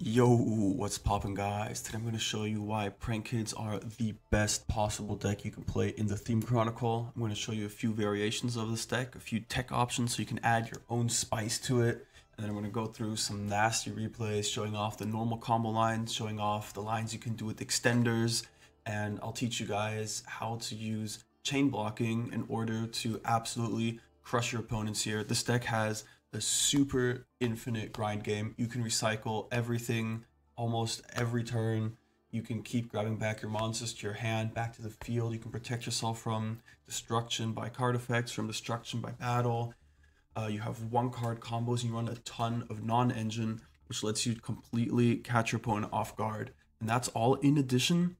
Yo, what's poppin' guys? Today I'm going to show you why Prank Kids are the best possible deck you can play in the Theme Chronicle. I'm going to show you a few variations of this deck, a few tech options so you can add your own spice to it. And then I'm going to go through some nasty replays showing off the normal combo lines, showing off the lines you can do with extenders, and I'll teach you guys how to use chain blocking in order to absolutely crush your opponents here. This deck has a super infinite grind game. You can recycle everything almost every turn. You can keep grabbing back your monsters to your hand, back to the field. You can protect yourself from destruction by card effects, from destruction by battle. Uh, you have one card combos, and you run a ton of non-engine, which lets you completely catch your opponent off guard. And that's all in addition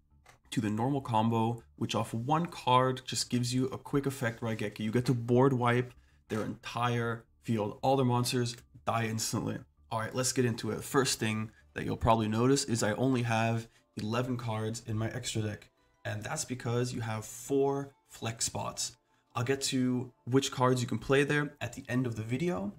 to the normal combo, which off one card just gives you a quick effect Raigeki. You get to board wipe their entire field. All their monsters die instantly. All right, let's get into it. First thing that you'll probably notice is I only have 11 cards in my extra deck. And that's because you have four flex spots. I'll get to which cards you can play there at the end of the video.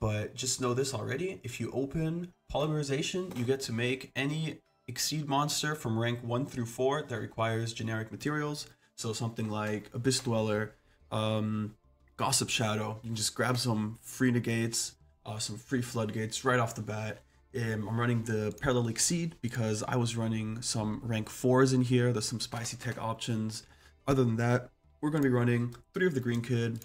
But just know this already. If you open Polymerization, you get to make any Exceed monster from rank 1 through 4 that requires generic materials. So something like Abyss Dweller, um, Gossip Shadow. You can just grab some free negates, uh, some free floodgates right off the bat. Um, I'm running the Parallel Exceed because I was running some rank 4s in here. There's some spicy tech options. Other than that, we're going to be running 3 of the green kid,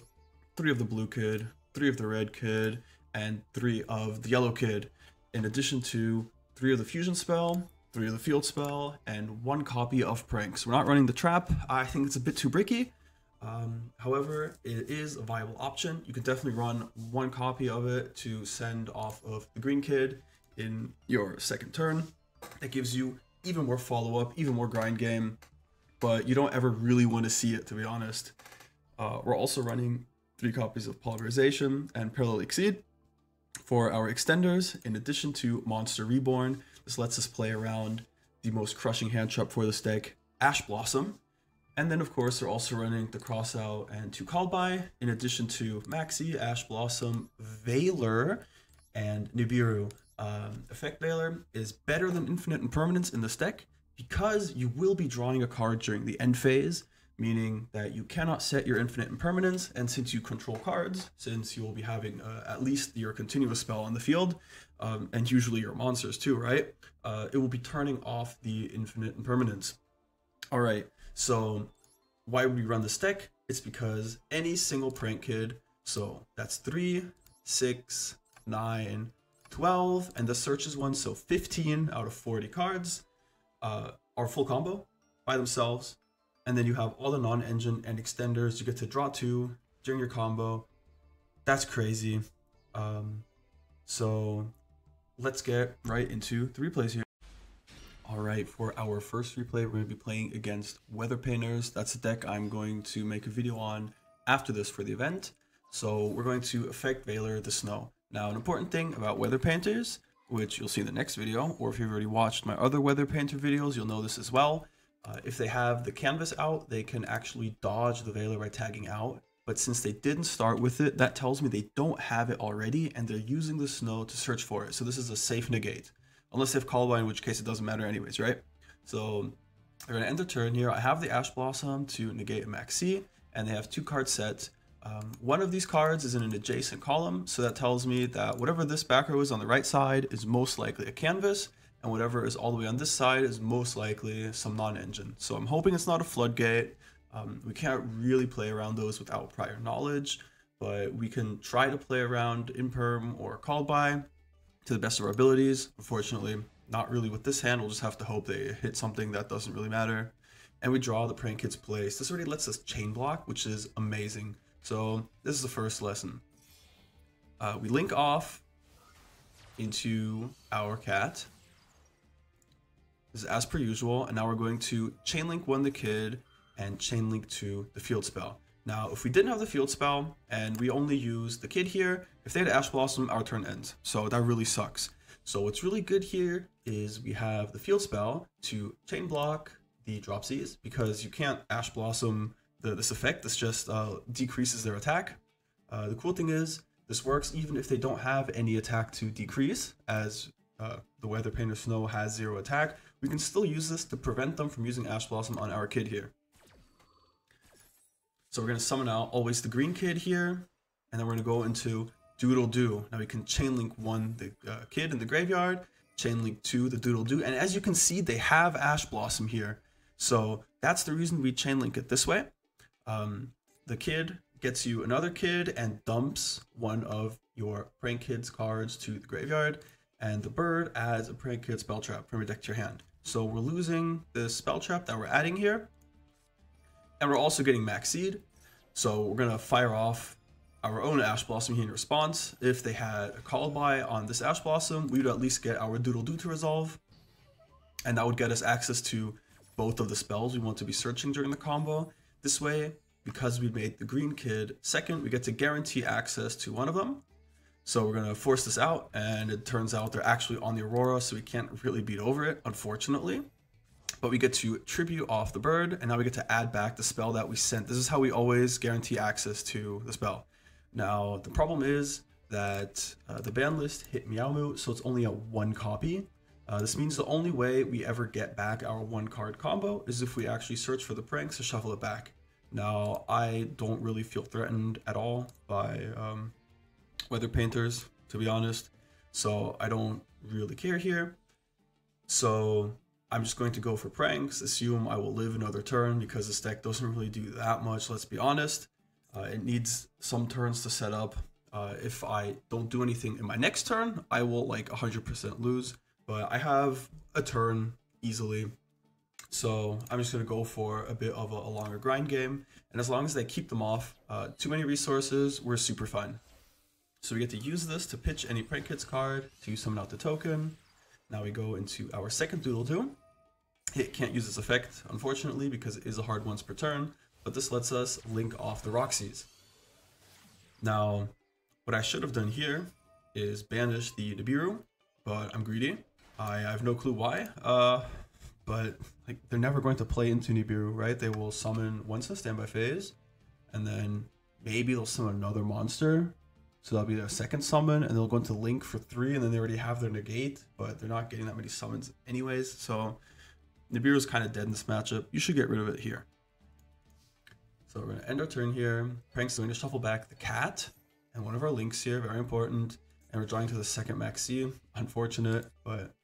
3 of the blue kid, 3 of the red kid, and 3 of the yellow kid. In addition to 3 of the fusion spell, 3 of the field spell, and 1 copy of pranks. We're not running the trap. I think it's a bit too bricky. Um, however, it is a viable option. You can definitely run one copy of it to send off of the green kid in your second turn. That gives you even more follow-up, even more grind game, but you don't ever really want to see it, to be honest. Uh, we're also running three copies of Polymerization and Parallel Exceed for our extenders, in addition to Monster Reborn. This lets us play around the most crushing hand trap for this deck, Ash Blossom, and then, of course, they're also running the Crossout and two Call By, in addition to Maxi, Ash Blossom, Veiler, and Nibiru. Um, Effect Veiler is better than Infinite Impermanence in this deck because you will be drawing a card during the end phase, meaning that you cannot set your Infinite Impermanence, and since you control cards, since you will be having uh, at least your continuous spell on the field, um, and usually your monsters too, right? Uh, it will be turning off the Infinite Impermanence. All right. So why would we run this deck? It's because any single prank kid, so that's 3, 6, 9, 12, and the search is one, so 15 out of 40 cards uh, are full combo by themselves. And then you have all the non-engine and extenders. You get to draw two during your combo. That's crazy. Um, so let's get right into the replays here. All right, for our first replay, we're going to be playing against Weather Painters. That's a deck I'm going to make a video on after this for the event. So we're going to Effect Veiler the Snow. Now, an important thing about Weather Painters, which you'll see in the next video, or if you've already watched my other Weather Painter videos, you'll know this as well. Uh, if they have the canvas out, they can actually dodge the Veiler by tagging out. But since they didn't start with it, that tells me they don't have it already, and they're using the snow to search for it. So this is a safe negate unless they have By, in which case it doesn't matter anyways, right? So they're going to end the turn here. I have the Ash Blossom to negate a Maxi, and they have two card sets. Um, one of these cards is in an adjacent column, so that tells me that whatever this back row is on the right side is most likely a canvas, and whatever is all the way on this side is most likely some non-engine. So I'm hoping it's not a floodgate. Um, we can't really play around those without prior knowledge, but we can try to play around imperm or call by to the best of our abilities. Unfortunately, not really with this hand. We'll just have to hope they hit something that doesn't really matter. And we draw the Prank Kids place. This already lets us chain block, which is amazing. So this is the first lesson. Uh, we link off into our cat. This is as per usual. And now we're going to chain link one the kid and chain link to the field spell. Now, if we didn't have the field spell and we only use the kid here, if they had Ash Blossom, our turn ends. So that really sucks. So what's really good here is we have the field spell to chain block the dropsies because you can't Ash Blossom the, this effect. This just uh, decreases their attack. Uh, the cool thing is this works even if they don't have any attack to decrease as uh, the Weather Painter Snow has zero attack, we can still use this to prevent them from using Ash Blossom on our kid here. So we're going to summon out always the green kid here, and then we're going to go into Doodle do. Now we can chain link one, the uh, kid in the graveyard, chain link two, the Doodle do. and as you can see, they have Ash Blossom here. So that's the reason we chain link it this way. Um, the kid gets you another kid and dumps one of your Prank Kids cards to the graveyard, and the bird adds a Prank Kid spell trap from your deck to your hand. So we're losing the spell trap that we're adding here, and we're also getting max seed. So we're gonna fire off our own Ash Blossom here in response. If they had a call by on this Ash Blossom, we would at least get our Doodle Doo to resolve, and that would get us access to both of the spells we want to be searching during the combo. This way, because we made the green kid second, we get to guarantee access to one of them. So we're gonna force this out, and it turns out they're actually on the Aurora, so we can't really beat over it, unfortunately. But we get to tribute off the bird, and now we get to add back the spell that we sent. This is how we always guarantee access to the spell. Now, the problem is that uh, the ban list hit Meowmoo, so it's only a one copy. Uh, this means the only way we ever get back our one card combo is if we actually search for the pranks to shuffle it back. Now, I don't really feel threatened at all by um, weather painters, to be honest. So I don't really care here. So I'm just going to go for pranks, assume I will live another turn because this deck doesn't really do that much, let's be honest. Uh, it needs some turns to set up. Uh, if I don't do anything in my next turn, I will like 100% lose. But I have a turn easily. So I'm just going to go for a bit of a, a, longer grind game. And as long as they keep them off uh, too many resources, we're super fine. So we get to use this to pitch any Prank Kids card to summon out the token. Now we go into our second Doodle Doo. It can't use this effect, unfortunately, because it is a hard once per turn, but this lets us link off the Rocksies. Now, what I should have done here is banish the Nibiru, but I'm greedy. I have no clue why, uh, but like they're never going to play into Nibiru, right? They will summon once in standby phase, and then maybe they'll summon another monster, so that'll be their second summon, and they'll go into Link for three, and then they already have their negate, but they're not getting that many summons anyways. So Nibiru's kind of dead in this matchup. You should get rid of it here. So we're going to end our turn here. Prank's going to shuffle back the cat and one of our links here, very important. And we're drawing to the second Maxi. Unfortunate, but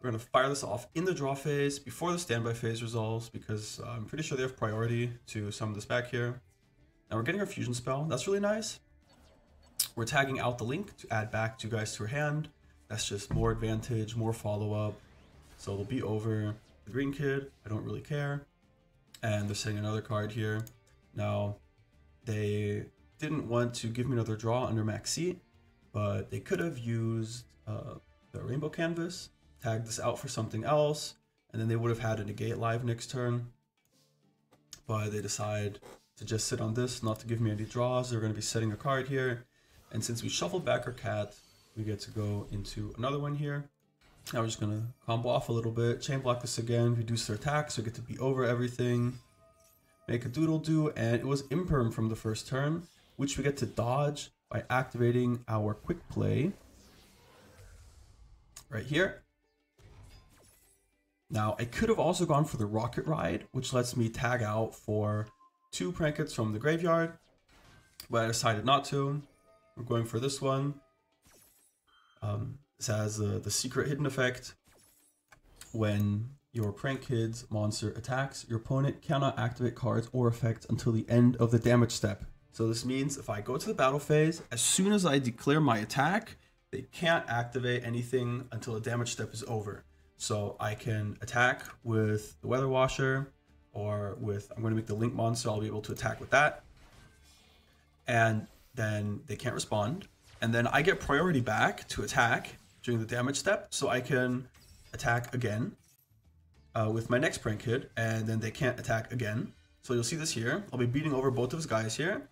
we're going to fire this off in the draw phase before the standby phase resolves because I'm pretty sure they have priority to summon this back here. Now we're getting our fusion spell. That's really nice. We're tagging out the link to add back two guys to her hand. That's just more advantage, more follow-up. So it'll be over the green kid. I don't really care. And they're setting another card here. Now, they didn't want to give me another draw under max seat, but they could have used uh, the rainbow canvas, tagged this out for something else, and then they would have had a negate live next turn. But they decide to just sit on this, not to give me any draws. They're going to be setting a card here. And since we shuffled back our cat, we get to go into another one here. Now we're just gonna combo off a little bit, chain block this again, reduce their attack, so we get to be over everything. Make a doodle do, and it was imperm from the first turn, which we get to dodge by activating our quick play right here. Now, I could have also gone for the rocket ride, which lets me tag out for two prankets from the graveyard, but I decided not to. We're going for this one. Um, this has uh, the secret hidden effect. When your Prank Kids monster attacks, your opponent cannot activate cards or effects until the end of the damage step. So this means if I go to the battle phase, as soon as I declare my attack, they can't activate anything until the damage step is over. So I can attack with the Weather Washer, or with, I'm going to make the Link monster, I'll be able to attack with that. And then they can't respond. And then I get priority back to attack during the damage step, so I can attack again uh, with my next prank kid, and then they can't attack again. So you'll see this here. I'll be beating over both of his guys here,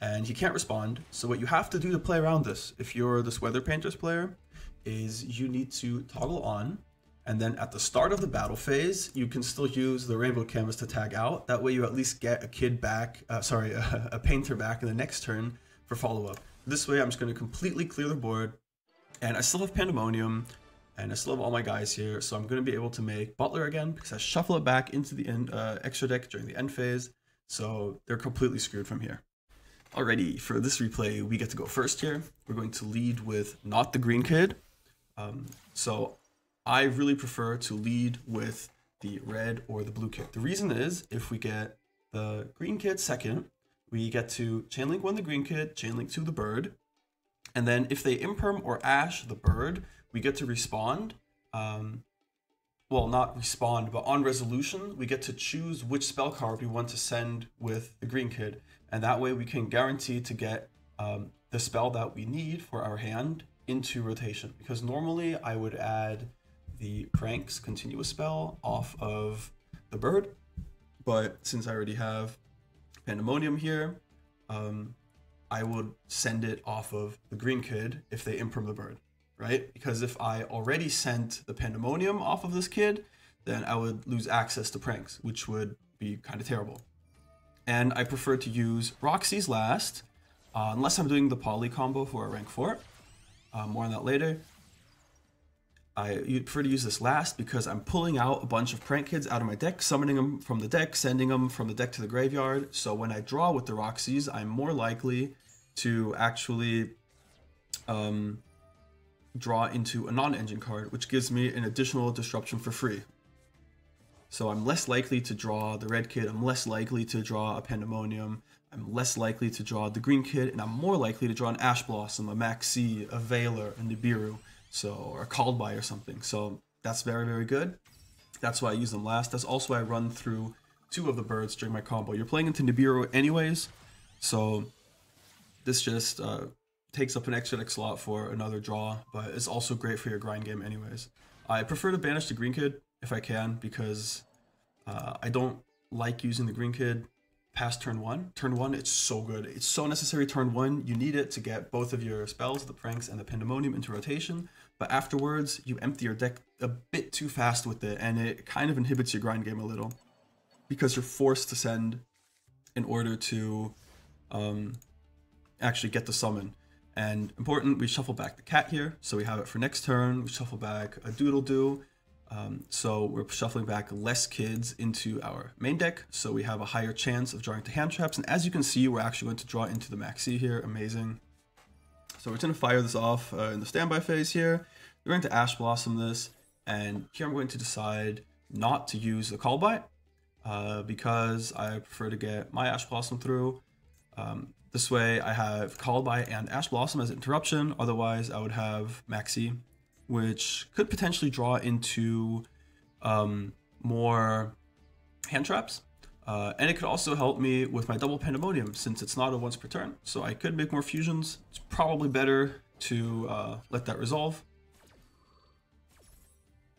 and he can't respond. So what you have to do to play around this, if you're this Weather Painters player, is you need to toggle on, and then at the start of the battle phase, you can still use the Rainbow Canvas to tag out. That way you at least get a kid back, uh, sorry, a, a painter back in the next turn for follow-up. This way, I'm just going to completely clear the board, and I still have Pandemonium. and I still have all my guys here, so I'm going to be able to make Butler again because I shuffle it back into the end, uh, extra deck during the end phase, so they're completely screwed from here. Alrighty, for this replay, we get to go first here. We're going to lead with not the green kid. Um, so I really prefer to lead with the red or the blue kid. The reason is if we get the green kid second, we get to chainlink one the green kid, chainlink two the bird, and then if they imperm or ash the bird, we get to respond. Um, well, not respond, but on resolution, we get to choose which spell card we want to send with the green kid, and that way we can guarantee to get um, the spell that we need for our hand into rotation. Because normally I would add the pranks continuous spell off of the bird, but since I already have pandemonium here, um, I would send it off of the green kid if they imperm the bird, right? Because if I already sent the pandemonium off of this kid, then I would lose access to pranks, which would be kind of terrible. And I prefer to use Rocksies last, uh, unless I'm doing the poly combo for a rank 4. Uh, more on that later. I prefer to use this last because I'm pulling out a bunch of prank kids out of my deck, summoning them from the deck, sending them from the deck to the graveyard. So when I draw with the Rocksies, I'm more likely to actually um, draw into a non-engine card, which gives me an additional disruption for free. So I'm less likely to draw the red kid, I'm less likely to draw a Pandemonium, I'm less likely to draw the green kid, and I'm more likely to draw an Ash Blossom, a Maxi, a Veiler, a Nibiru, so or Called By or something. So that's very, very good. That's why I use them last. That's also why I run through two of the birds during my combo. You're playing into Nibiru anyways, so this just uh, takes up an extra deck slot for another draw, but it's also great for your grind game anyways. I prefer to banish the green kid if I can because uh, I don't like using the green kid past turn one. Turn one, it's so good. It's so necessary turn one. You need it to get both of your spells, the pranks and the pandemonium into rotation. But afterwards, you empty your deck a bit too fast with it, and it kind of inhibits your grind game a little because you're forced to send in order to um, actually get the summon. And important, we shuffle back the cat here, so we have it for next turn. We shuffle back a doodle doo. Um, so we're shuffling back less kids into our main deck, so we have a higher chance of drawing to hand traps. And as you can see, we're actually going to draw into the maxi here. Amazing. So we're going to fire this off uh, in the standby phase here. We're going to Ash Blossom this, and here I'm going to decide not to use the Call By uh, because I prefer to get my Ash Blossom through. Um, this way I have Called By and Ash Blossom as interruption, otherwise I would have Maxi, which could potentially draw into um, more hand traps. Uh, and it could also help me with my double pandemonium since it's not a once per turn. So I could make more fusions. It's probably better to uh, let that resolve.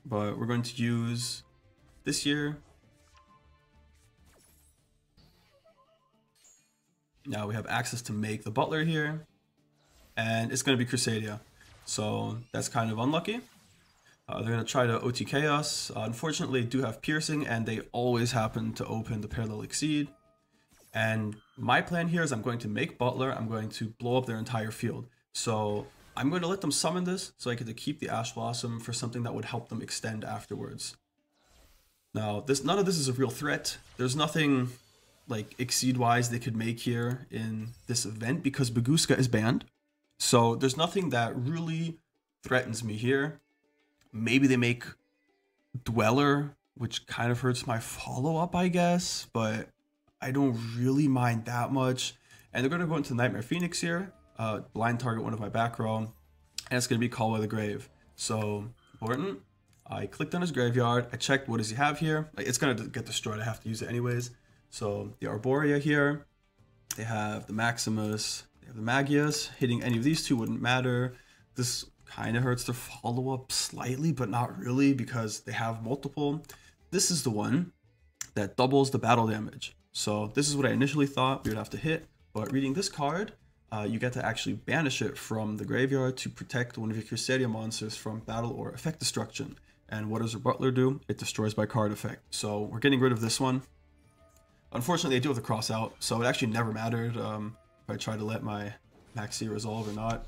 But we're going to use this here Now we have access to make the butler here. And it's going to be Crusadia. So that's kind of unlucky. Uh, they're going to try to OTK us. Uh, unfortunately, do have piercing, and they always happen to open the Parallel Exceed. And my plan here is I'm going to make Butler. I'm going to blow up their entire field. So I'm going to let them summon this so I get to keep the Ash Blossom for something that would help them extend afterwards. Now, this none of this is a real threat. There's nothing like exceed wise they could make here in this event because Bagooska is banned. So there's nothing that really threatens me here. Maybe they make Dweller, which kind of hurts my follow up, I guess, but I don't really mind that much. And they're going to go into Nightmare Phoenix here, uh, blind target one of my back row, and it's going to be Call by the Grave. So important. I clicked on his graveyard. I checked what does he have here. It's going to get destroyed. I have to use it anyways. So the Arboria here, they have the Maximus, they have the Magius. Hitting any of these two wouldn't matter. This kind of hurts their follow-up slightly, but not really because they have multiple. This is the one that doubles the battle damage. So this is what I initially thought we would have to hit, but reading this card, uh, you get to actually banish it from the graveyard to protect one of your Crusadia monsters from battle or effect destruction. And what does a Butler do? It destroys by card effect. So we're getting rid of this one. Unfortunately, I do have the cross out, so it actually never mattered um, if I tried to let my Maxi resolve or not.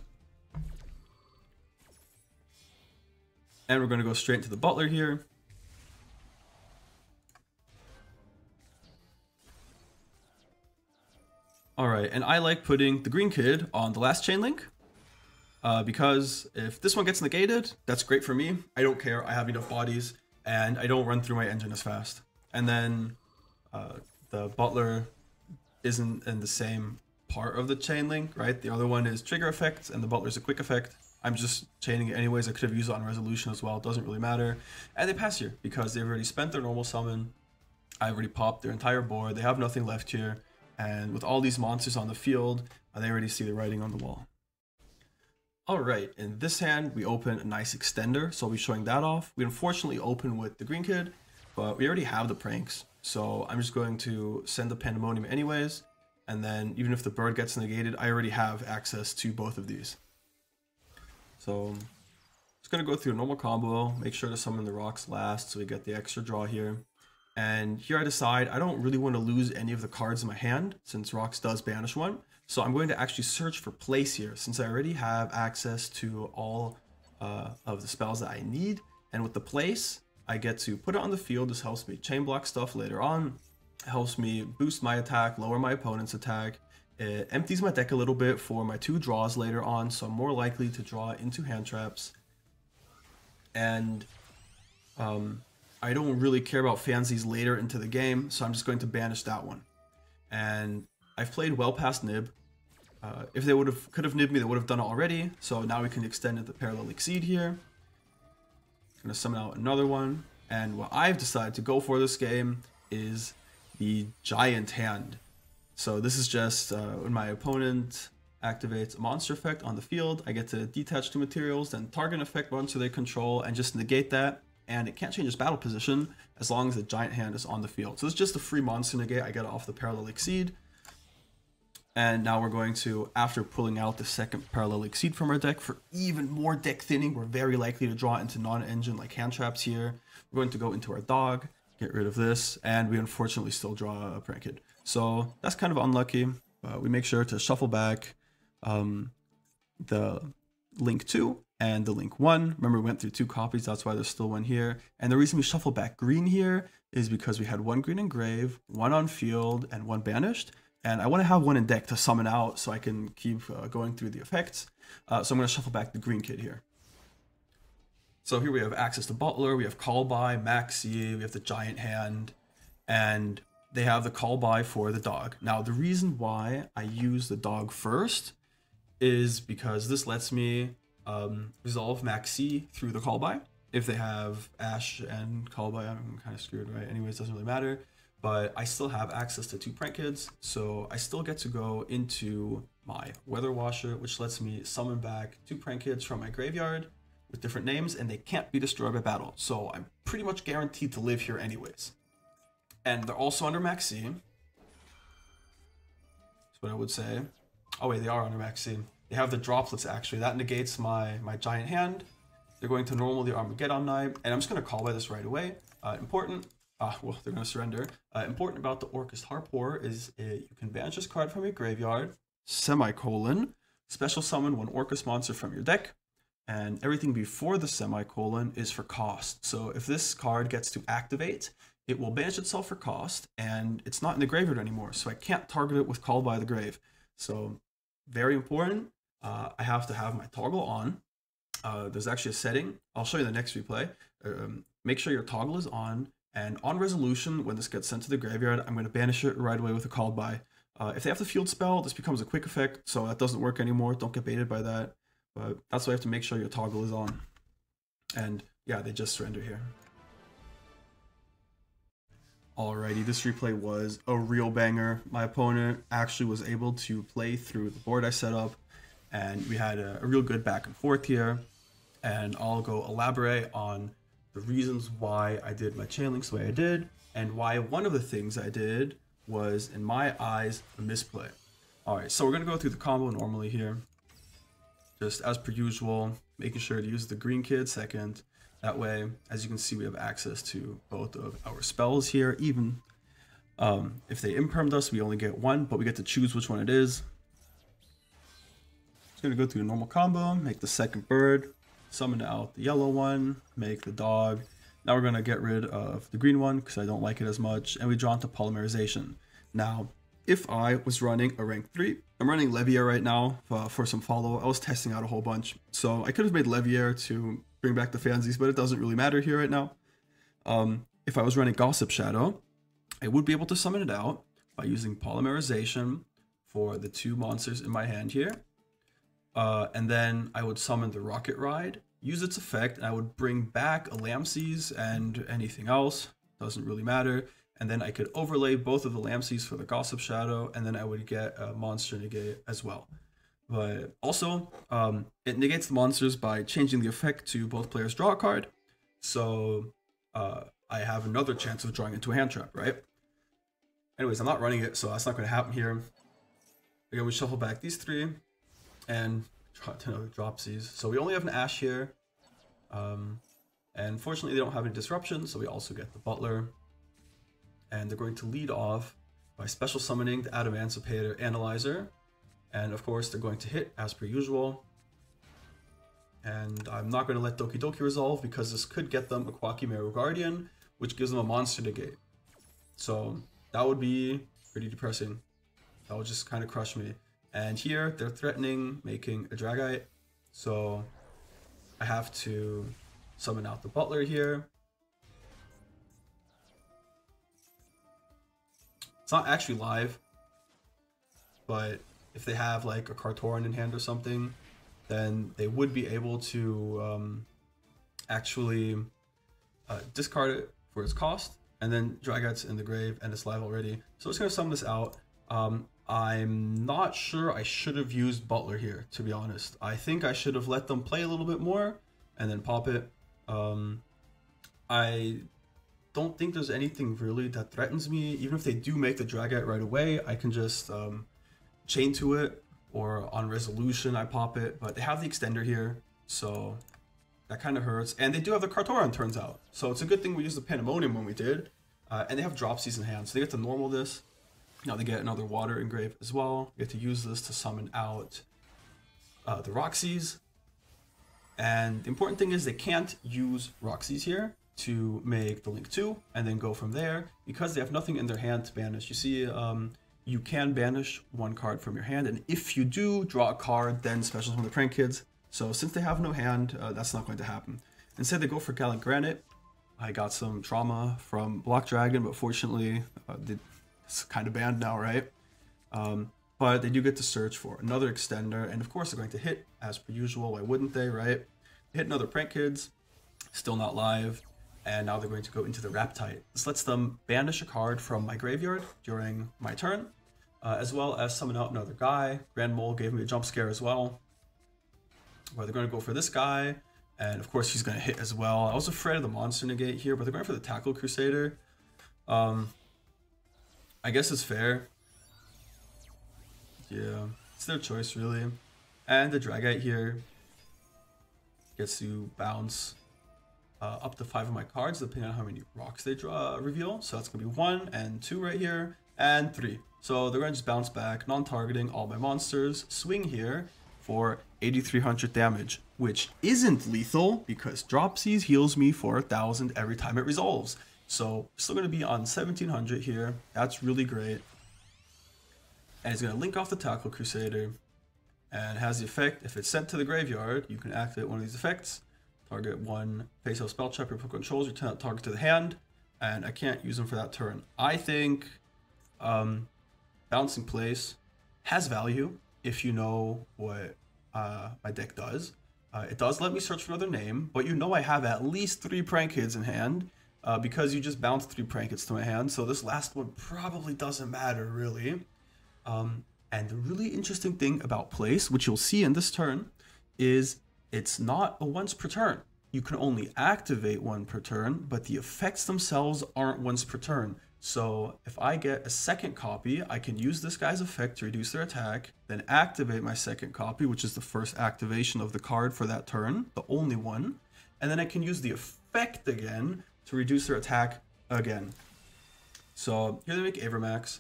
And we're going to go straight into the Butler here. Alright, and I like putting the Green Kid on the last chain link. Uh, because if this one gets negated, that's great for me. I don't care. I have enough bodies, and I don't run through my engine as fast. And then uh, the Butler isn't in the same part of the chain link, right? The other one is trigger effects and the butler is a quick effect. I'm just chaining it anyways. I could have used it on resolution as well. It doesn't really matter. And they pass here because they've already spent their normal summon. I already popped their entire board. They have nothing left here. And with all these monsters on the field, uh, they already see the writing on the wall. All right, in this hand, we open a nice extender, so I'll be showing that off. We unfortunately open with the Green Kid, but we already have the pranks. So I'm just going to send the Pandemonium anyways, and then even if the bird gets negated, I already have access to both of these. So just going to go through a normal combo, make sure to summon the rocks last so we get the extra draw here. And here I decide I don't really want to lose any of the cards in my hand since Rocks does banish one. So I'm going to actually search for place here since I already have access to all uh, of the spells that I need. And with the place, I get to put it on the field. This helps me chain block stuff later on. It helps me boost my attack, lower my opponent's attack. It empties my deck a little bit for my two draws later on, so I'm more likely to draw into hand traps. And um, I don't really care about fansies later into the game, so I'm just going to banish that one. And I've played well past Nib. Uh, if they would have could have nibbed me, they would have done it already. So now we can extend to Parallel Exceed here. Gonna summon out another one. And what I've decided to go for this game is the Giant Hand. So this is just uh, when my opponent activates a monster effect on the field, I get to detach two materials, then target an effect monster they control, and just negate that and it can't change its battle position as long as the giant hand is on the field. So it's just a free monster negate. I get off the parallel exceed. And now we're going to, after pulling out the second parallel exceed from our deck for even more deck thinning, we're very likely to draw into non-engine like hand traps here. We're going to go into our dog, get rid of this, and we unfortunately still draw a Prankid. So that's kind of unlucky. But we make sure to shuffle back um, the link 2 and the link one. Remember, we went through two copies, that's why there's still one here. And the reason we shuffle back green here is because we had one green engrave, one on field, and one banished. And I want to have one in deck to summon out so I can keep uh, going through the effects. Uh, so I'm going to shuffle back the green kid here. So here we have access to Butler, we have Call By, Maxi, we have the Giant Hand, and they have the Call By for the dog. Now, the reason why I use the dog first is because this lets me um, resolve Maxi through the call by. If they have Ash and call by, I'm kind of screwed, right? Anyways, doesn't really matter. But I still have access to two prank kids, so I still get to go into my weather washer, which lets me summon back two prank kids from my graveyard with different names, and they can't be destroyed by battle. So I'm pretty much guaranteed to live here anyways. And they're also under Maxi. That's what I would say. Oh wait, they are under Maxi. They have the droplets actually. That negates my, my giant hand. They're going to normal the Armageddon Knight. And I'm just going to call by this right away. Uh, important. Uh, well, they're going to surrender. Uh, important about the Orcust Harp Horror is uh, you can banish this card from your graveyard, semicolon, special summon one Orcust monster from your deck, and everything before the semicolon is for cost. So if this card gets to activate, it will banish itself for cost, and it's not in the graveyard anymore, so I can't target it with Call by the Grave. So very important uh, I have to have my toggle on. Uh, there's actually a setting. I'll show you the next replay. Um, make sure your toggle is on. And on resolution, when this gets sent to the graveyard, I'm going to banish it right away with a call by. Uh, if they have the field spell, this becomes a quick effect, so that doesn't work anymore. Don't get baited by that. But that's why you have to make sure your toggle is on. And yeah, they just surrender here. Alrighty, this replay was a real banger. My opponent actually was able to play through the board I set up and we had a, a real good back and forth here. And I'll go elaborate on the reasons why I did my chain links the way I did, and why one of the things I did was, in my eyes, a misplay. Alright, so we're going to go through the combo normally here. Just as per usual, making sure to use the green kid second. That way, as you can see, we have access to both of our spells here. Even um, if they impermed us, we only get one, but we get to choose which one it is. Just gonna go through a normal combo, make the second bird. summon out the yellow one, make the dog. Now we're to get rid of the green one because I don't like it as much, and we draw into polymerization. Now, if I was running a rank 3, I'm running Leviair right now uh, for some follow. I was testing out a whole bunch, so I could have made Leviair to bring back the fansies, but it doesn't really matter here right now. Um, if I was running Gossip Shadow, I would be able to summon it out by using polymerization for the two monsters in my hand here. Uh, and then I would summon the Rocket Ride, use its effect, and I would bring back a Lampsies and anything else. Doesn't really matter. And then I could overlay both of the Lampsies for the Gossip Shadow, and then I would get a Monster Negate as well. But also, um, it negates the monsters by changing the effect to both players draw a card. So uh, I have another chance of drawing into a hand trap, right? Anyways, I'm not running it, so that's not going to happen here. Again, we shuffle back these three and you know, dropsies. So we only have an Ash here. Um, and fortunately, they don't have any disruption, so we also get the Butler. And they're going to lead off by special summoning the Adamancipator Analyzer. And of course, they're going to hit as per usual. And I'm not going to let Doki Doki resolve because this could get them a Quacky Guardian, which gives them a monster negate. So that would be pretty depressing. That would just kind of crush me. And here they're threatening making a Dragite. So I have to summon out the Butler here. It's not actually live, but if they have like a Kartoran in hand or something, then they would be able to um, actually uh, discard it for its cost, and then Dragite's in the grave and it's live already. So just gonna sum this out. Um, I'm not sure I should have used Butler here, to be honest. I think I should have let them play a little bit more and then pop it. Um, I don't think there's anything really that threatens me. Even if they do make the Dragite right away, I can just um, chain to it or on resolution I pop it. But they have the extender here, so that kind of hurts. And they do have the Kartoran, turns out. So it's a good thing we used the Pandemonium when we did. Uh, and they have Dropsies in hand, so they get to normal this. Now they get another water engrave as well. You get to use this to summon out uh, the Rocksies. And the important thing is they can't use Rocksies here to make the Link 2 and then go from there because they have nothing in their hand to banish. You see, um, you can banish one card from your hand, and if you do draw a card, then special from the Prank Kids. So since they have no hand, uh, that's not going to happen. Instead, they go for Gallant Granite. I got some trauma from Block Dragon, but fortunately, uh, it's kind of banned now, right? Um, but they do get to search for another extender, and of course they're going to hit as per usual. Why wouldn't they, right? They Hit another prank kids, still not live, and now they're going to go into the Raptite. This lets them banish a card from my graveyard during my turn, uh, as well as summon out another guy. Grand Mole gave me a jump scare as well. Where they're going to go for this guy, and of course he's going to hit as well. I was afraid of the monster negate here, but they're going for the Tackle Crusader. Um, I guess it's fair. Yeah, it's their choice really. And the Dragite here gets to bounce uh, up to five of my cards, depending on how many rocks they draw uh, reveal. So that's gonna be one and two right here, and three. So they're gonna just bounce back, non-targeting all my monsters, swing here for 8300 damage, which isn't lethal because Dropsies heals me for 1000 every time it resolves. So still going to be on 1700 here. That's really great. And it's going to link off the Tackle Crusader. And has the effect, if it's sent to the graveyard, you can activate one of these effects. Target one face of spell check put controls, return that target to the hand. And I can't use them for that turn. I think um, Bouncing Place has value if you know what uh, my deck does. Uh, it does let me search for another name, but you know I have at least three Prank Kids in hand uh, because you just bounced three Prankets to my hand, so this last one probably doesn't matter, really. Um, and the really interesting thing about Place, which you'll see in this turn, is it's not a once per turn. You can only activate one per turn, but the effects themselves aren't once per turn. So if I get a second copy, I can use this guy's effect to reduce their attack, then activate my second copy, which is the first activation of the card for that turn, the only one. And then I can use the effect again to reduce their attack again. So here they make Avramax.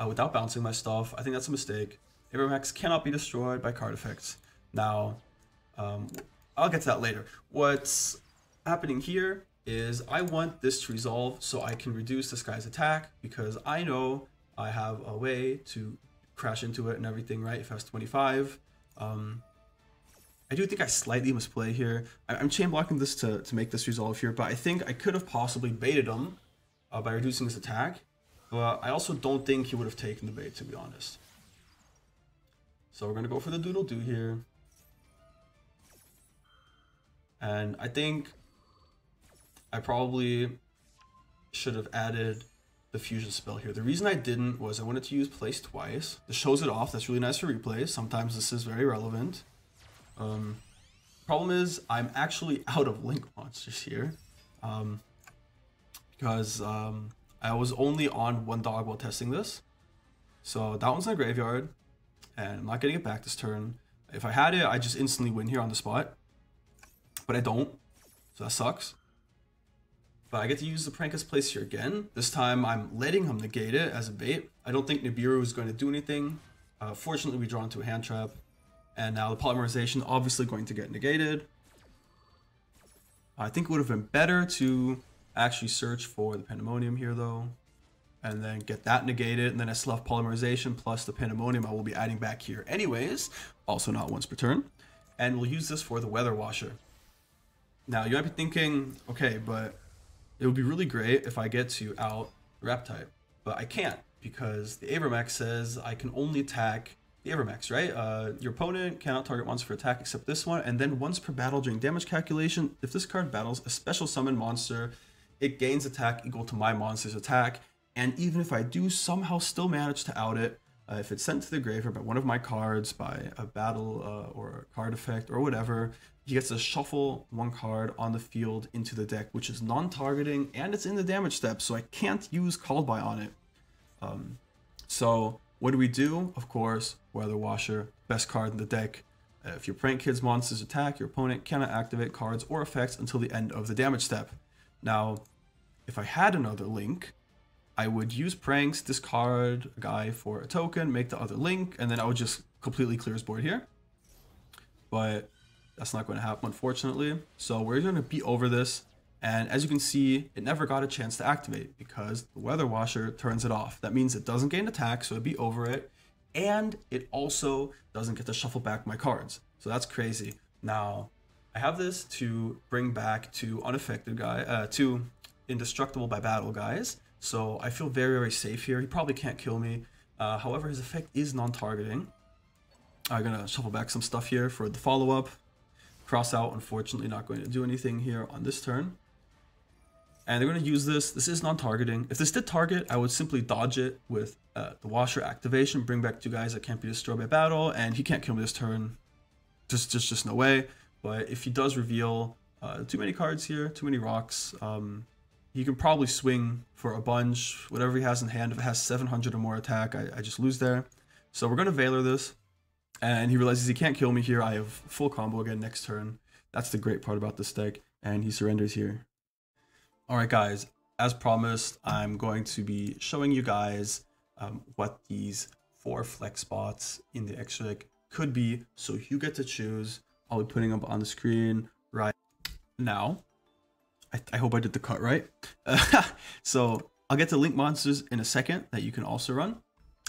Uh, without bouncing my stuff. I think that's a mistake. Avramax cannot be destroyed by card effects. Now, um, I'll get to that later. What's happening here is I want this to resolve so I can reduce this guy's attack because I know I have a way to crash into it and everything, right? If it has 25. Um, I do think I slightly misplay here. I- I'm chain blocking this to, to make this resolve here, but I think I could have possibly baited him uh, by reducing his attack. But I also don't think he would have taken the bait, to be honest. So we're going to go for the doodle do here. And I think I probably should have added the fusion spell here. The reason I didn't was I wanted to use place twice. This shows it off. That's really nice for replays. Sometimes this is very relevant. Um, problem is I'm actually out of link monsters here. Um, because um, I was only on one dog while testing this. So that one's in the graveyard. And I'm not getting it back this turn. If I had it, I just instantly win here on the spot. But I don't. So that sucks. But I get to use the Prankus place here again. This time I'm letting him negate it as a bait. I don't think Nibiru is going to do anything. Uh, fortunately, we draw into a hand trap. And now the polymerization obviously going to get negated. I think it would have been better to actually search for the Pandemonium here though. And then get that negated. And then I still have polymerization plus the Pandemonium I will be adding back here anyways. Also not once per turn. And we'll use this for the Weather Washer. Now you might be thinking, okay, but it would be really great if I get to out Raptite, but I can't because the Avramax says I can only attack the Avramax, right? Uh, your opponent cannot target once for attack except this one, and then once per battle during damage calculation, if this card battles a special summon monster, it gains attack equal to my monster's attack, and even if I do somehow still manage to out it, uh, if it's sent to the graveyard by one of my cards, by a battle uh, or a card effect or whatever, he gets to shuffle one card on the field into the deck, which is non-targeting and it's in the damage step, so I can't use Called By on it. Um, so what do we do? Of course, Weather Washer, best card in the deck. Uh, if your Prank Kids monsters attack, your opponent cannot activate cards or effects until the end of the damage step. Now, if I had another link, I would use Pranks, discard a guy for a token, make the other link, and then I would just completely clear his board here. But that's not going to happen, unfortunately. So we're going to be over this. And as you can see, it never got a chance to activate because the Weather Washer turns it off. That means it doesn't gain attack, so it'd be over it. And it also doesn't get to shuffle back my cards. So that's crazy. Now, I have this to bring back to unaffected guy, uh, to indestructible by battle guys. So I feel very, very safe here. He probably can't kill me. Uh, however, his effect is non-targeting. I'm gonna shuffle back some stuff here for the follow-up. Cross out, unfortunately, not going to do anything here on this turn. And they're going to use this. This is non-targeting. If this did target, I would simply dodge it with uh, the Washer activation, bring back two guys that can't be destroyed by battle, and he can't kill me this turn. Just, just, just no way. But if he does reveal uh, too many cards here, too many rocks, um, he can probably swing for a bunch. Whatever he has in hand, if it has 700 or more attack, I, I just lose there. So we're going to Veiler this. And he realizes he can't kill me here. I have full combo again next turn. That's the great part about this deck. And he surrenders here. Alright guys, as promised, I'm going to be showing you guys um, what these four flex spots in the extra deck could be. So you get to choose. I'll be putting them on the screen right now. I, I hope I did the cut right. so I'll get to link monsters in a second that you can also run.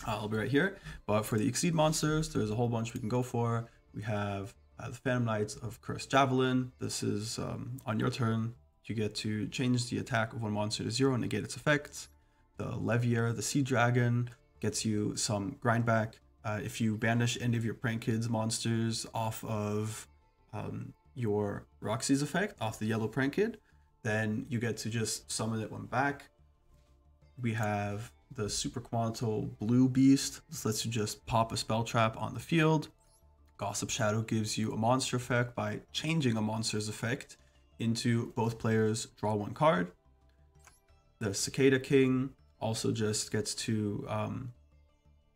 I'll be right here. But for the Exceed monsters, there's a whole bunch we can go for. We have uh, the Phantom Knights of Cursed Javelin. This is um, on your turn. You get to change the attack of one monster to zero and negate its effects. The Leviair, the Sea Dragon, gets you some grind back. Uh, if you banish any of your Prank Kids monsters off of um, your Rocksies effect, off the Yellow Prank Kid, then you get to just summon it one back. We have the Super Quantal Blue Beast. This lets you just pop a spell trap on the field. Gossip Shadow gives you a monster effect by changing a monster's effect into both players draw one card. The Cicada King also just gets to um,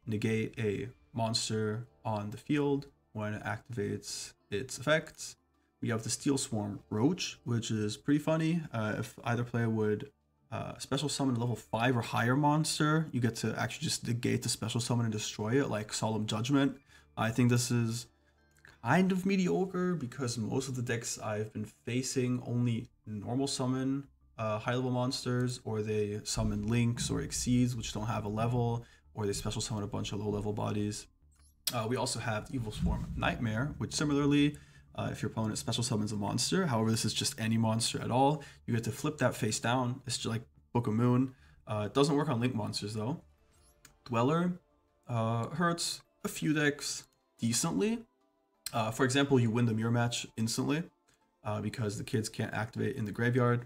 negate a monster on the field when it activates its effects. We have the Steel Swarm Roach, which is pretty funny. Uh, if either player would uh, special summon a level 5 or higher monster, you get to actually just negate the special summon and destroy it, like Solemn Judgment. I think this is kind of mediocre because most of the decks I've been facing only normal summon uh, high level monsters, or they summon links or exceeds, which don't have a level, or they special summon a bunch of low level bodies. Uh, we also have Evil Swarm Nightmare, which similarly, uh, if your opponent special summons a monster, however, this is just any monster at all, you get to flip that face down. It's just like Book of Moon. Uh, it doesn't work on link monsters though. Dweller uh, hurts a few decks decently. Uh, for example, you win the mirror match instantly uh, because the kids can't activate in the graveyard.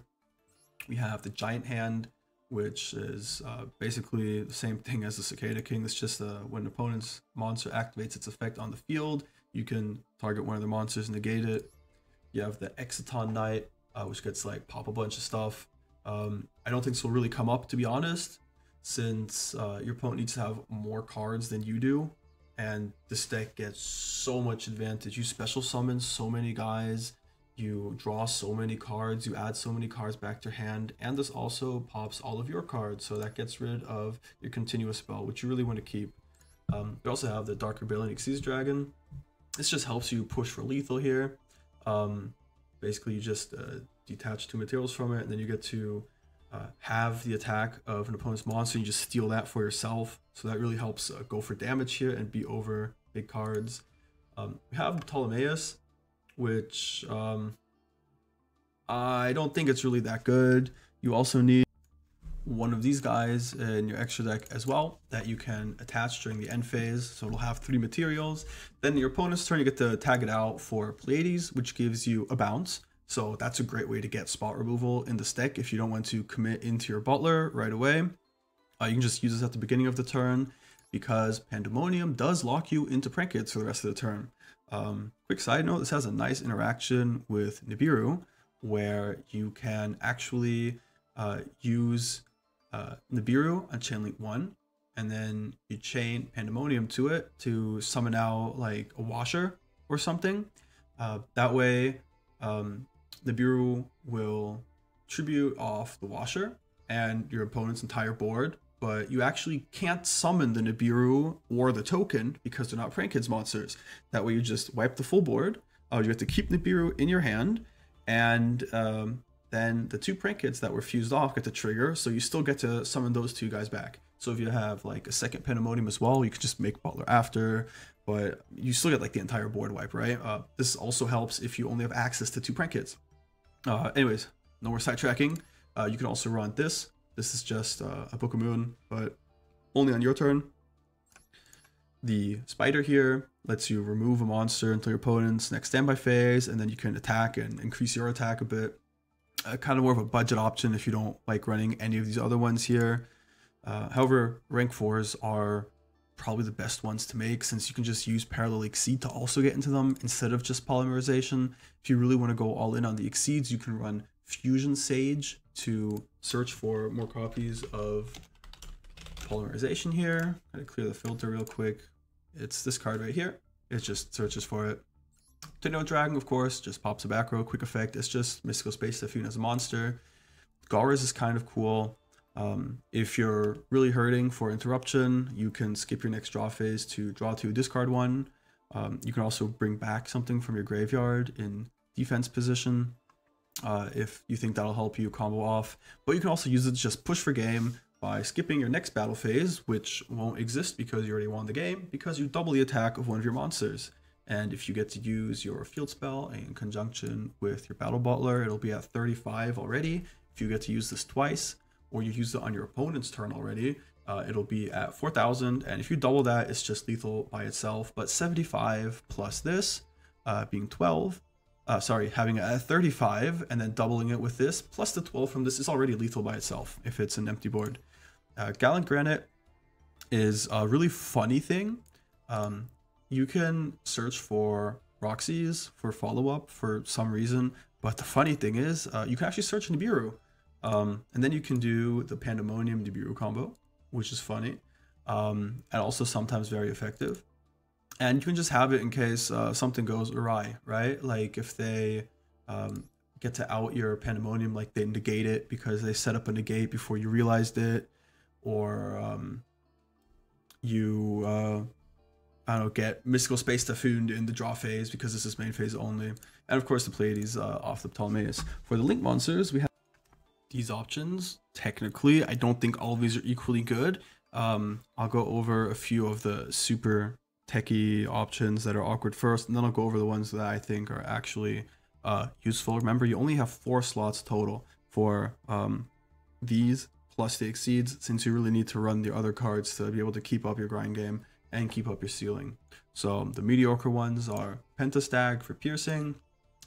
We have the Giant Hand, which is uh, basically the same thing as the Cicada King. It's just uh, when an opponent's monster activates its effect on the field, you can target one of the monsters negate it. You have the Exciton Knight, uh, which gets like pop a bunch of stuff. Um, I don't think this will really come up, to be honest, since uh, your opponent needs to have more cards than you do. And this deck gets so much advantage. You special summon so many guys you draw so many cards, you add so many cards back to hand, and this also pops all of your cards, so that gets rid of your continuous spell, which you really want to keep. Um, we also have the Dark Rebellion Xyz Dragon. This just helps you push for lethal here. Um, basically, you just uh, detach two materials from it, and then you get to uh, have the attack of an opponent's monster, and you just steal that for yourself. So that really helps uh, go for damage here and be over big cards. Um, we have Ptolemaeus which um, I don't think it's really that good. You also need one of these guys in your extra deck as well that you can attach during the end phase. So it'll have three materials. Then your opponent's turn, you get to tag it out for Pleiades, which gives you a bounce. So that's a great way to get spot removal in the deck if you don't want to commit into your Butler right away. Uh, you can just use this at the beginning of the turn because Pandemonium does lock you into Prank-Kids for the rest of the turn. Um, quick side note, this has a nice interaction with Nibiru where you can actually uh, use uh, Nibiru on chain link 1 and then you chain Pandemonium to it to summon out like a washer or something. Uh, that way, um, Nibiru will tribute off the washer and your opponent's entire board but you actually can't summon the Nibiru or the token because they're not Prank Kids monsters. That way you just wipe the full board. Uh, you have to keep Nibiru in your hand, and um, then the two Prank Kids that were fused off get to trigger, so you still get to summon those two guys back. So if you have like a second Pandemonium as well, you can just make Butler after, but you still get like the entire board wipe, right? Uh, this also helps if you only have access to two Prank Kids. Uh, anyways, no more sidetracking. Uh, you can also run this this is just uh, a Pokemon, but only on your turn. The spider here lets you remove a monster until your opponent's next standby phase, and then you can attack and increase your attack a bit. Uh, kind of more of a budget option if you don't like running any of these other ones here. Uh, however, rank 4s are probably the best ones to make since you can just use Parallel Exceed to also get into them instead of just Polymerization. If you really want to go all in on the Exceeds, you can run Fusion Sage to search for more copies of polymerization here. Gotta clear the filter real quick. It's this card right here. It just searches for it. Tornado Dragon, of course, just pops a back row, quick effect. It's just Mystical Space Typhoon as a monster. Galrez is kind of cool. Um, if you're really hurting for interruption, you can skip your next draw phase to draw to discard one. Um, you can also bring back something from your graveyard in defense position uh, if you think that'll help you combo off. But you can also use it to just push for game by skipping your next battle phase, which won't exist because you already won the game, because you double the attack of one of your monsters. And if you get to use your field spell in conjunction with your battle butler, it'll be at 35 already. If you get to use this twice, or you use it on your opponent's turn already, uh, it'll be at 4,000. And if you double that, it's just lethal by itself. But 75 plus this, uh, being 12, uh, sorry, having a 35 and then doubling it with this, plus the 12 from this is already lethal by itself if it's an empty board. Uh, Gallant Granite is a really funny thing. Um, you can search for Rocksies for follow-up for some reason, but the funny thing is uh, you can actually search Nibiru. Um, and then you can do the Pandemonium Nibiru combo, which is funny um, and also sometimes very effective and you can just have it in case uh, something goes awry, right? Like if they um, get to out your pandemonium, like they negate it because they set up a negate before you realized it, or um, you, uh, I don't get Mystical Space Typhoon in the draw phase because this is main phase only. And of course the Pleiades uh, off the Ptolemaeus. For the Link monsters, we have these options. Technically, I don't think all of these are equally good. Um, I'll go over a few of the super techie options that are awkward first, and then I'll go over the ones that I think are actually uh, useful. Remember, you only have four slots total for um, these plus the exceeds, since you really need to run the other cards to be able to keep up your grind game and keep up your ceiling. So the mediocre ones are Pentestag for piercing.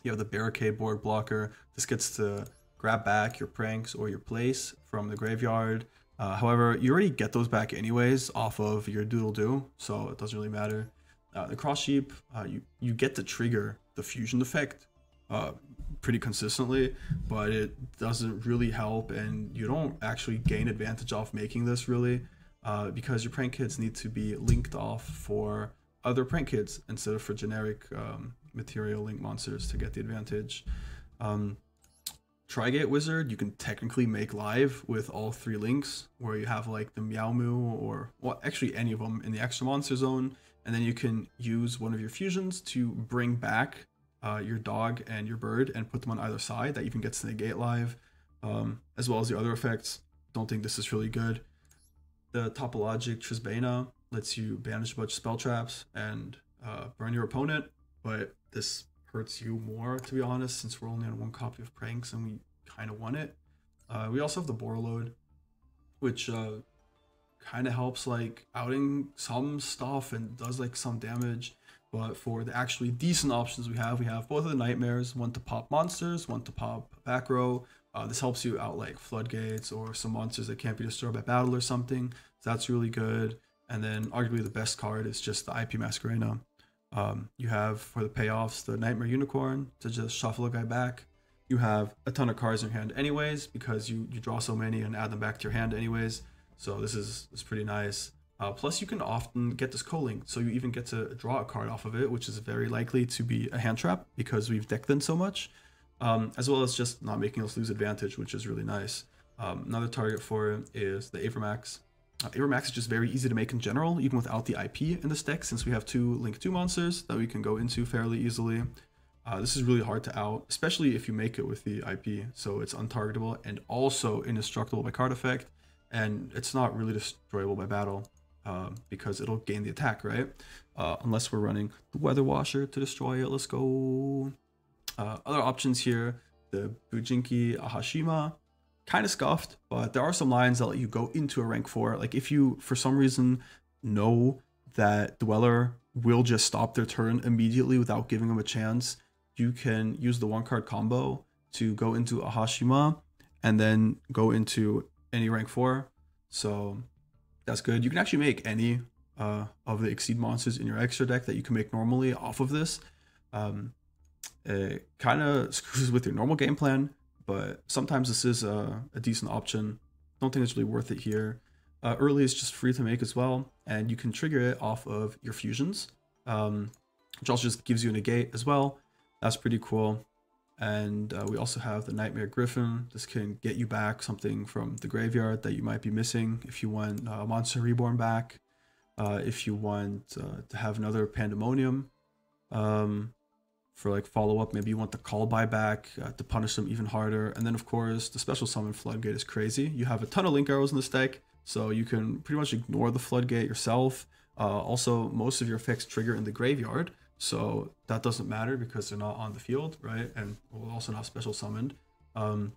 You have the Barricadeborg Blocker. This gets to grab back your pranks or your place from the graveyard. Uh, however, you already get those back anyways off of your Doodle Doo, so it doesn't really matter. Uh, the Cross Sheep, uh, you, you get to trigger the fusion effect uh, pretty consistently, but it doesn't really help, and you don't actually gain advantage off making this really uh, because your prank kids need to be linked off for other prank kids instead of for generic um, material link monsters to get the advantage. Um, Trigate Wizard, you can technically make live with all three links, where you have like the Meow Moo or well, actually any of them in the extra monster zone, and then you can use one of your fusions to bring back uh, your dog and your bird and put them on either side. That even gets to negate live, um, as well as the other effects. Don't think this is really good. The Topologic Trisbaena lets you banish a bunch of spell traps and uh, burn your opponent, but this hurts you more, to be honest, since we're only on one copy of Pranks and we kind of want it. Uh, we also have the Borreload, which uh, kind of helps like outing some stuff and does like some damage. But for the actually decent options we have, we have both of the Knightmares, one to pop monsters, one to pop back row, uh, this helps you out like floodgates or some monsters that can't be destroyed by battle or something. So that's really good. And then arguably the best card is just the IP Masquerena. Um, you have for the payoffs the Knightmare Unicorn to just shuffle a guy back. You have a ton of cards in your hand anyways because you, you draw so many and add them back to your hand anyways. So this is, is pretty nice. Uh, plus you can often get this co-link, so you even get to draw a card off of it, which is very likely to be a hand trap because we've decked them so much um, as well as just not making us lose advantage, which is really nice. Um, another target for it is the Avramax. Uh, Avramax is just very easy to make in general, even without the IP in this deck, since we have two Link 2 monsters that we can go into fairly easily. Uh, this is really hard to out, especially if you make it with the IP, so it's untargetable and also indestructible by card effect, and it's not really destroyable by battle. Uh, because it'll gain the attack, right? Uh, unless we're running the Weather Washer to destroy it. Let's go. Uh, other options here, the Bujinki Ahashima, kind of scuffed, but there are some lines that let you go into a rank 4. Like if you, for some reason, know that Dweller will just stop their turn immediately without giving them a chance, you can use the one card combo to go into Ahashima and then go into any rank 4. So that's good. You can actually make any uh, of the Exceed monsters in your extra deck that you can make normally off of this. Um, it kind of screws with your normal game plan, but sometimes this is a, a decent option. Don't think it's really worth it here. Uh, early is just free to make as well, and you can trigger it off of your fusions, um, which also just gives you a negate as well. That's pretty cool. And uh, we also have the Knightmare Gryphon. This can get you back something from the graveyard that you might be missing if you want uh, Monster Reborn back, uh, if you want uh, to have another Pandemonium. Um, for like follow up. Maybe you want the call buyback uh, to punish them even harder. And then of course the special summon floodgate is crazy. You have a ton of link arrows in this deck, so you can pretty much ignore the floodgate yourself. Uh, also, most of your effects trigger in the graveyard, so that doesn't matter because they're not on the field, right? And also not special summoned. Um,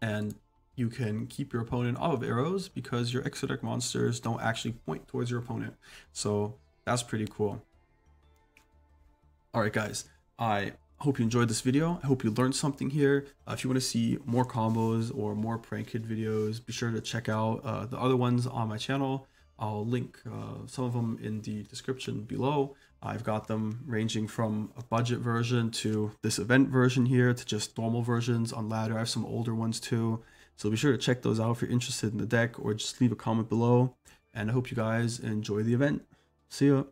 and you can keep your opponent off of arrows because your deck monsters don't actually point towards your opponent. So that's pretty cool. All right, guys. I hope you enjoyed this video. I hope you learned something here. Uh, if you want to see more combos or more prank kid videos, be sure to check out uh, the other ones on my channel. I'll link uh, some of them in the description below. I've got them ranging from a budget version to this event version here to just normal versions on ladder. I have some older ones too. So be sure to check those out if you're interested in the deck or just leave a comment below. And I hope you guys enjoy the event. See ya.